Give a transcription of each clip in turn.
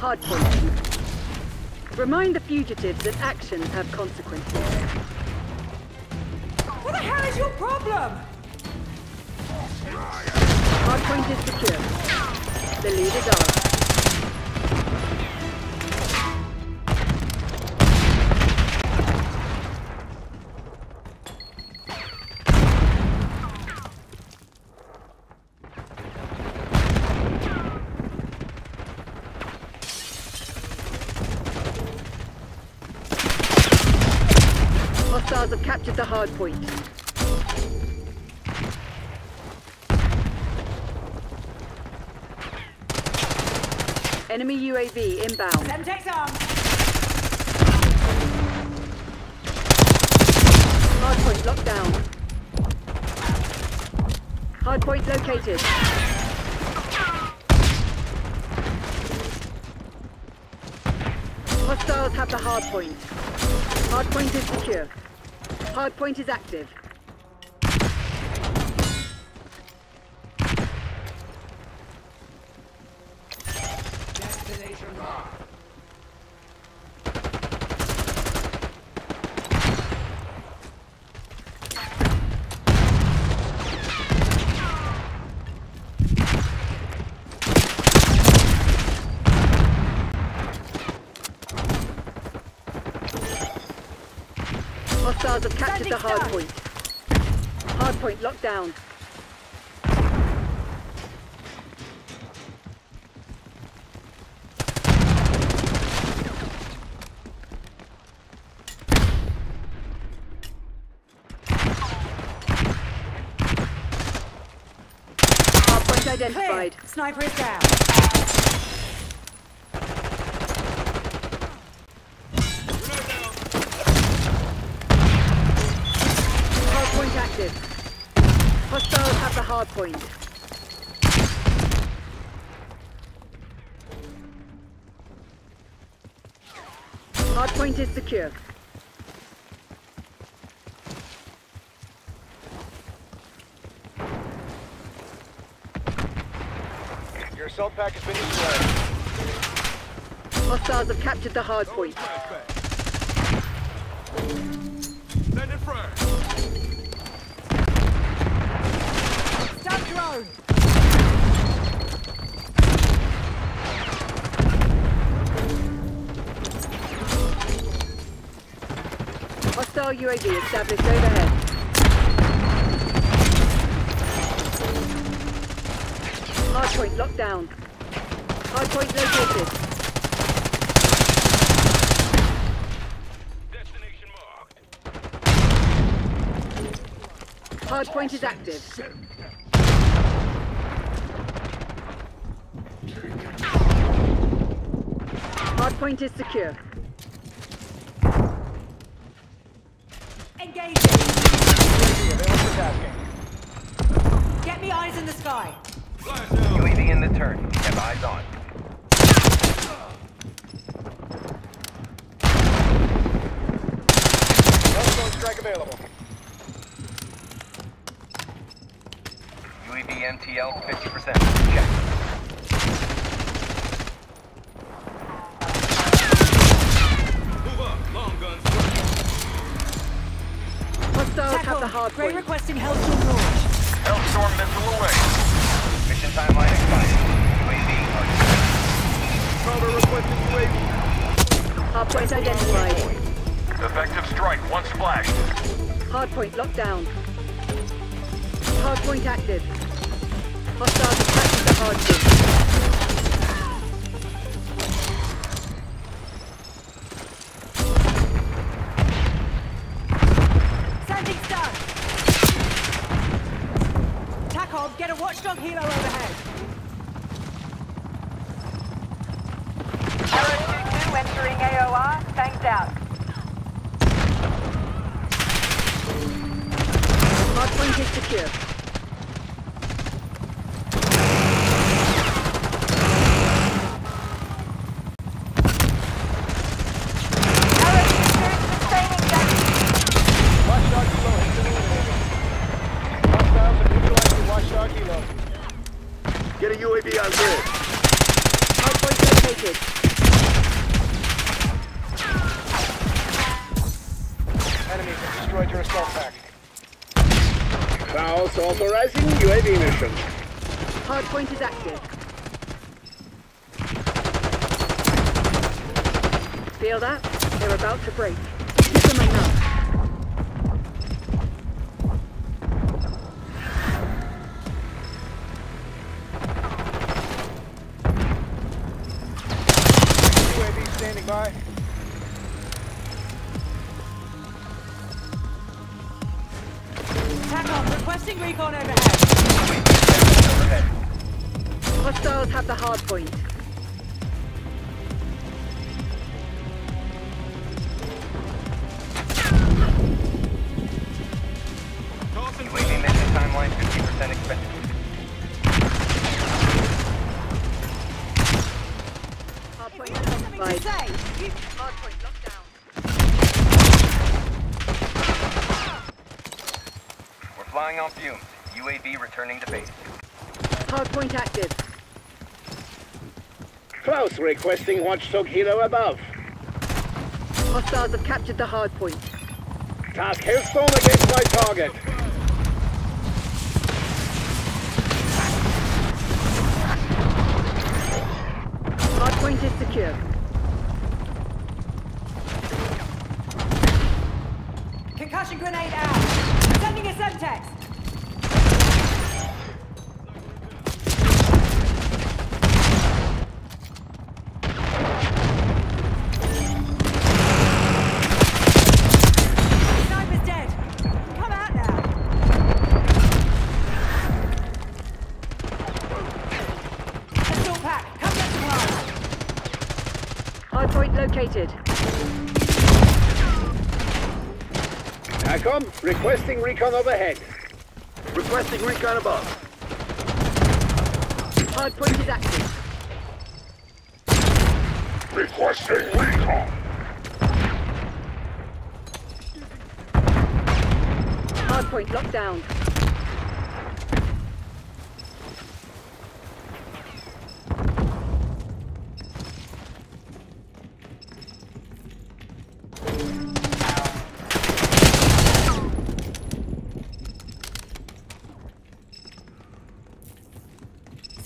Hardpoint. Remind the fugitives that actions have consequences. What the hell is your problem? Hardpoint is secure. The lead is ours. Hostiles have captured the hard point. Enemy UAV inbound. Take some. Hardpoint locked down. Hardpoint located. Hostiles have the hardpoint. Hardpoint is secure. Hardpoint is active. Hostiles have captured the Standing hardpoint. Hardpoint locked down. Hardpoint Clear. identified. Sniper is down. Hardpoint active. Hostiles have the hardpoint. Hardpoint is secure. Your assault pack has been destroyed. Hostiles have captured the hardpoint. Send it first. Stun. Hostile UAV established overhead. Hardpoint locked down. Hardpoint located. Hardpoint is active. Hardpoint is secure. Engaging. Available for tasking. Get me eyes in the sky. UAV in the turn. Have eyes on. Telephone strike available. UAV NTL 50%. Hostiles have the Tackle. Gray hardpoint. requesting Hellstorm launch. Hellstorm missile away. Mission timeline expired. UAV are Cover requesting UAV. Hardpoint identified. Effective strike once splashed. Hardpoint locked down. Hardpoint active. Hostiles have captured the hardpoint. Watchdog helo overhead. Arrow 2-2 entering AOR. Thanks out. Hardpoint is secure. Arrow 2-2 sustaining damage. Watchdog Kilo has been eliminated. Hostiles have neutralized the Watchdog Kilo. Get a UAV on grid. Hardpoint located. Enemies have destroyed your assault pack. Klaus authorizing UAV mission. Hardpoint is active. Feel that? They're about to break. Give them enough. UAV standing by. Requesting recon overhead. Overhead. Hostiles have the hardpoint. UAV If you have something to identified. say, you Hardpoint locked down. We're flying on fumes. UAV returning to base. Hardpoint active. Klaus requesting Watchdog Helo above. Hostiles have captured the hardpoint. Task Hailstorm against my target. Hardpoint is secure. Concussion grenade out. Sending a Semtex. Sniper's dead. Come out now. Assault pack, come get supplies. Hardpoint located. TACOM requesting recon overhead. Requesting recon above. Hard point is active. Requesting recon. Hardpoint locked down.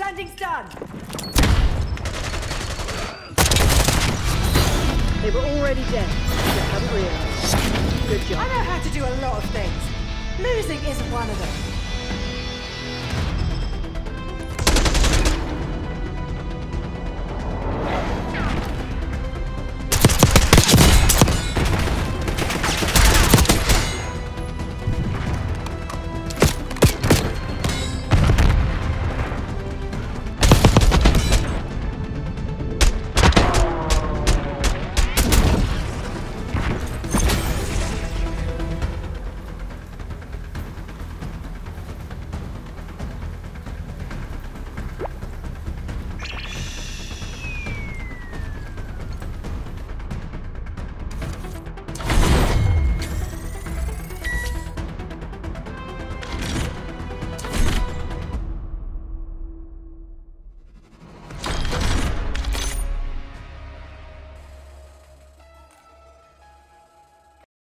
Sending stun. They were already dead. Just haven't realized. Good job. I know how to do a lot of things. Losing isn't one of them.